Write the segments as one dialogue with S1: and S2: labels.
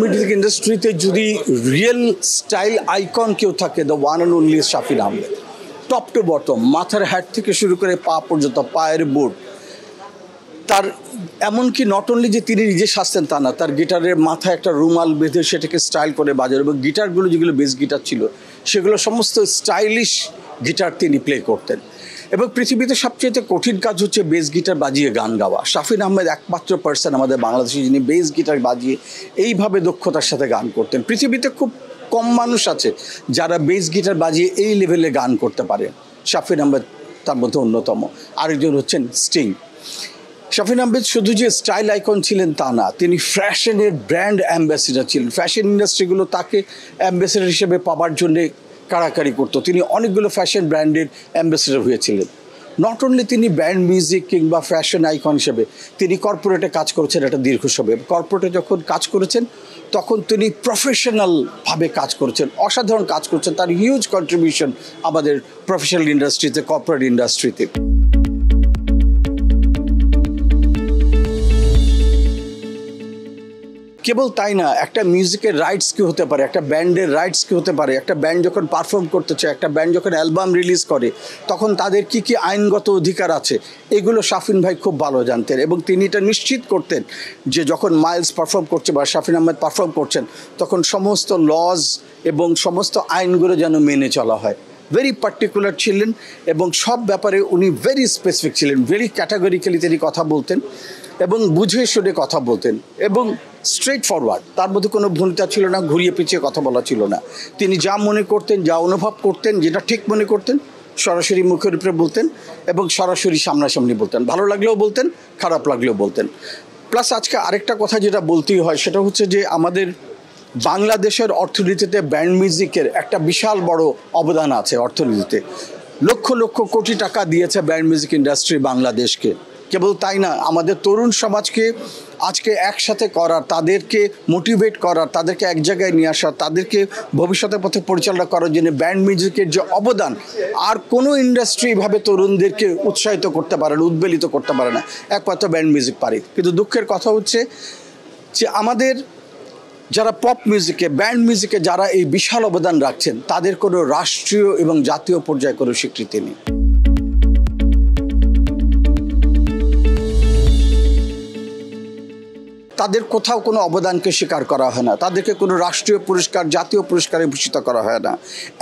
S1: Music ইন্ডাস্ট্রিতে যদি real style icon কেউ থাকে the one and only Shafin Ahmed top to bottom মাথার হ্যাট থেকে শুরু করে পা পর্যন্ত, পায়ের বুট, তার এমনকি নট অনলি যে তিনি নিজে সাজতেন তা না, তার গিটারের মাথায় একটা রুমাল বেঁধে সেটাকে স্টাইল করে বাজার এবং গিটারগুলো যেগুলো বেস গিটার ছিল, সেগুলো সমস্ত স্টাইলিশ গিটার তিনি প্লে করতেন। এবং পৃথিবীতে সবচেয়ে কঠিন কাজ হচ্ছে বেস গিটার বাজিয়ে গান গাওয়া। শাফিন আহমেদ একমাত্র পার্সন আমাদের বাংলাদেশে যিনি বেস গিটার বাজিয়ে এইভাবে দক্ষতার সাথে গান করতেন। পৃথিবীতে খুব কম মানুষ আছে যারা বেস গিটার বাজিয়ে এই লেভেলে গান করতে পারে। শাফিন আহমেদ তার মধ্যে অন্যতম। আরেকজন হচ্ছেন স্টিং শাফিন আহমেদ শুধু যে স্টাইল আইকন ছিলেন তা না, তিনি ফ্যাশনের ব্র্যান্ড অ্যাম্বাসিডার ছিলেন। ফ্যাশন ইন্ডাস্ট্রিগুলো তাকে অ্যাম্বাসিডার হিসেবে পাবার জন্যে কাড়াকাড়ি করতো। তিনি অনেকগুলো ফ্যাশন ব্র্যান্ডের অ্যাম্বাসেডার হয়েছিলেন। নট অনলি তিনি ব্যান্ড মিউজিক কিংবা ফ্যাশন আইকন হিসেবে তিনি কর্পোরেটে কাজ করেছেন একটা দীর্ঘ সময়। কর্পোরেটে যখন কাজ করেছেন, তখন তিনি প্রফেশনালভাবে কাজ করেছেন, অসাধারণ কাজ করছেন। তার হিউজ কন্ট্রিবিউশন আমাদের প্রফেশনাল ইন্ডাস্ট্রিতে কর্পোরেট ইন্ডাস্ট্রিতে কেবল তাই না, একটা মিউজিকের রাইটস কি হতে পারে, একটা ব্যান্ডের রাইটস কি হতে পারে, একটা ব্যান্ড যখন পারফর্ম করতে চায়, একটা ব্যান্ড যখন অ্যালবাম রিলিজ করে, তখন তাদের কি কি আইনগত অধিকার আছে? এগুলো শাফিন ভাই খুব ভালো জানতেন এবং তিনি এটা নিশ্চিত করতেন যে যখন মাইলস পারফর্ম করছে বা শাফিন আহমেদ পারফর্ম করছেন, তখন সমস্ত লজ এবং সমস্ত আইনগুলো যেন মেনে চলা হয়। ভেরি পার্টিকুলার ছিলেন এবং সব ব্যাপারে উনি ভেরি স্পেসিফিক ছিলেন ভেরি ক্যাটাগরিক্যালি তিনি কথা বলতেন। এবং বুঝে শুনে কথা বলতেন এবং স্ট্রেট ফরওয়ার্ড তার মধ্যে কোনো ভূমিকা ছিল না, ঘুরিয়ে পিছিয়ে কথা বলা ছিল না। তিনি যা মনে করতেন, যা অনুভব করতেন, যেটা ঠিক মনে করতেন, সরাসরি মুখের উপরে বলতেন এবং সরাসরি সামনাসামনি বলতেন। ভালো লাগলেও বলতেন, খারাপ লাগলেও বলতেন। প্লাস আজকে আরেকটা কথা যেটা বলতেই হয়, সেটা হচ্ছে যে আমাদের বাংলাদেশের অর্থনীতিতে ব্যান্ড মিউজিকের একটা বিশাল বড় অবদান আছে অর্থনীতিতে। লক্ষ লক্ষ কোটি টাকা দিয়েছে ব্যান্ড মিউজিক ইন্ডাস্ট্রি বাংলাদেশকে। কেবল তাই না, আমাদের তরুণ সমাজকে আজকে একসাথে করার, তাদেরকে মোটিভেট করার, তাদেরকে এক জায়গায় নিয়ে আসার, তাদেরকে ভবিষ্যতের পথে পরিচালনা করার জন্য ব্যান্ড মিউজিকের যে অবদান, আর কোনো ইন্ডাস্ট্রি এভাবে তরুণদেরকে উৎসাহিত করতে পারে না, উদ্বেলিত করতে পারে না। একমাত্র ব্যান্ড মিউজিক পারে কিন্তু দুঃখের কথা হচ্ছে যে আমাদের যারা পপ মিউজিকে ব্যান্ড মিউজিকে যারা এই বিশাল অবদান রাখছেন, তাদের কোনো রাষ্ট্রীয় এবং জাতীয় পর্যায়ে কোনো স্বীকৃতি নেই। তাদের কোথাও কোনো অবদানকে স্বীকার করা হয় না। তাদেরকে কোনো রাষ্ট্রীয় পুরস্কার, জাতীয় পুরস্কারে ভূষিত করা হয় না।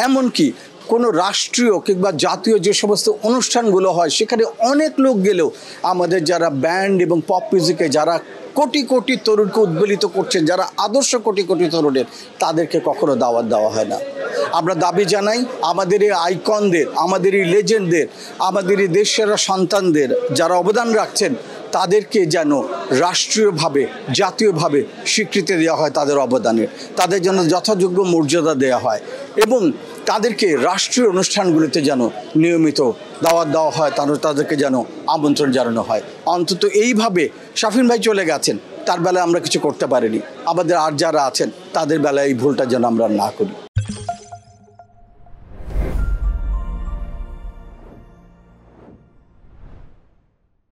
S1: এমনকি কোনো রাষ্ট্রীয় কিংবা জাতীয় যে সমস্ত অনুষ্ঠানগুলো হয়, সেখানে অনেক লোক গেলেও আমাদের যারা ব্যান্ড এবং পপ মিউজিকে যারা কোটি কোটি তরুণকে উদ্বেলিত করছেন, যারা আদর্শ কোটি কোটি তরুণের, তাদেরকে কখনো দাওয়াত দেওয়া হয় না। আমরা দাবি জানাই, আমাদের এই আইকনদের, আমাদের এই লেজেন্ডদের, আমাদের এই দেশেরা সন্তানদের যারা অবদান রাখছেন তাদেরকে যেন রাষ্ট্রীয়ভাবে, জাতীয়ভাবে স্বীকৃতি দেওয়া হয় তাদের অবদানের। তাদের জন্য যথাযোগ্য মর্যাদা দেওয়া হয় এবং তাদেরকে রাষ্ট্রীয় অনুষ্ঠানগুলিতে যেন নিয়মিত দাওয়াত দেওয়া হয় তাদের তাদেরকে যেন আমন্ত্রণ জানানো হয়। অন্তত এইভাবে শাফিন ভাই চলে গেছেন, তার বেলায় আমরা কিছু করতে পারিনি। আমাদের আর যারা আছেন, তাদের বেলায় এই ভুলটা যেন আমরা না করি।